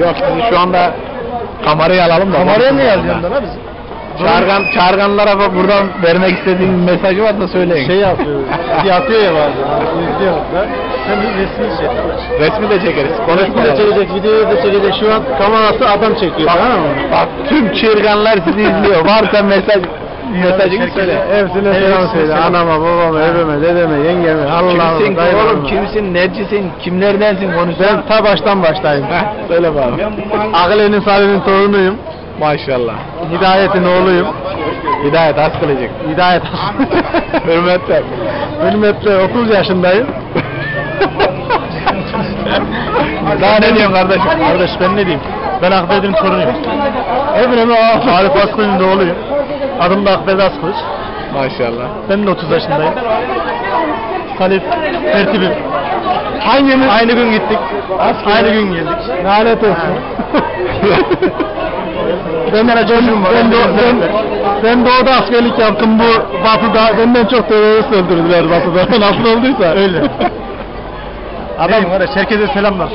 Yok sizi şu anda kamerayı alalım da. Kameraya niye ya. yazıyorsun lan bizi? Çağırgan, çağırganlara bak buradan vermek istediğin mesajı varsa söyleyin. Şey yapıyor, yapıyor ya bazen. İzliyoruz da. Sen bir resmi çek. Resmi de çekeriz. Resmi de Konuşma. çekecek, videoyu da çekecek. Şu an kamerası adam çekiyor. Bak, Tamam mı? bak tüm çığırganlar sizi izliyor. Varsa mesaj mesajını söyle. Hepsine selam söyle. Anama, babama, evime, dedeme, yengeme, Allah'ım. Kimsin oğlum? Kimsin? Necisin? Kimlerdensin? Konuş. Ben ta baştan başlayayım. Heh, söyle bari. Akile'nin Salih'in torunuyum. Maşallah. Hidayet'in oğluyum. Hidayet az kılacak. Hidayet Hürmetler. Hürmetle 30 yaşındayım. Daha ne diyorsun kardeşim? Kardeş ben ne diyeyim? Ben Akbed'in torunuyum. Evren'in o Arif Askılıç'ın da oğluyum. Adım da Akbed Askılıç. Maşallah. Ben de 30 yaşındayım. Salif tertibim. Hangimiz? Aynı gün gittik. Aynı gün geldik. Lanet olsun. ben de çocuğum var. Ben, doğ- ben, ben doğuda askerlik yaptım bu batıda. Benden çok terörist öldürdüler batıda. Nasıl olduysa öyle. Adam var ya herkese selamlar.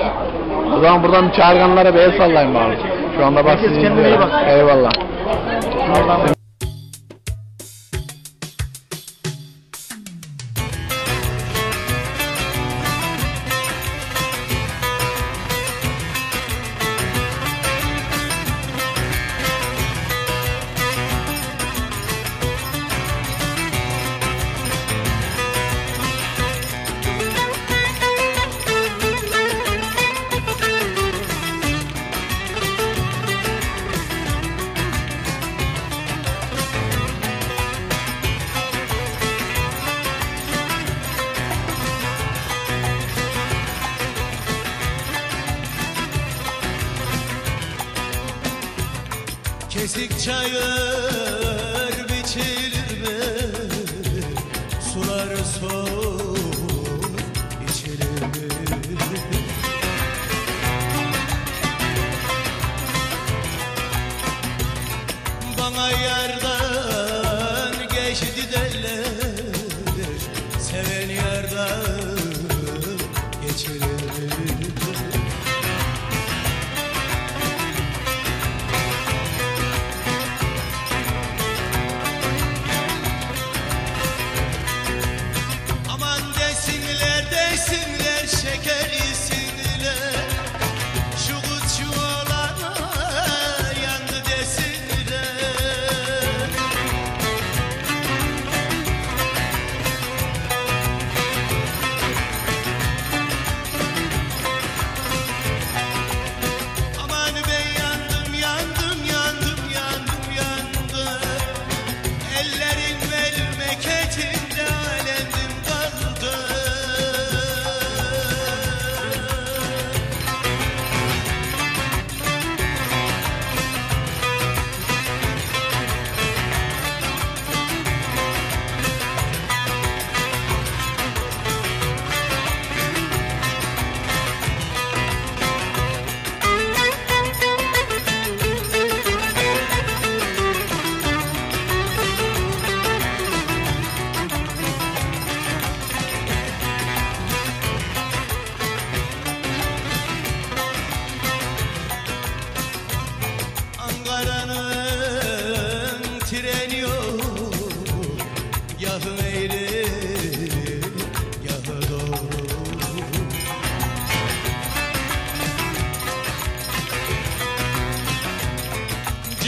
O zaman buradan çağırganlara bir el sallayın bari. Şu anda bak Herkes kendine iyi baksın. Eyvallah. Kesik çayır biçilir mi? Sular soğuk içilir mi? Bana yardan geçti derler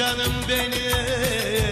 Canım benim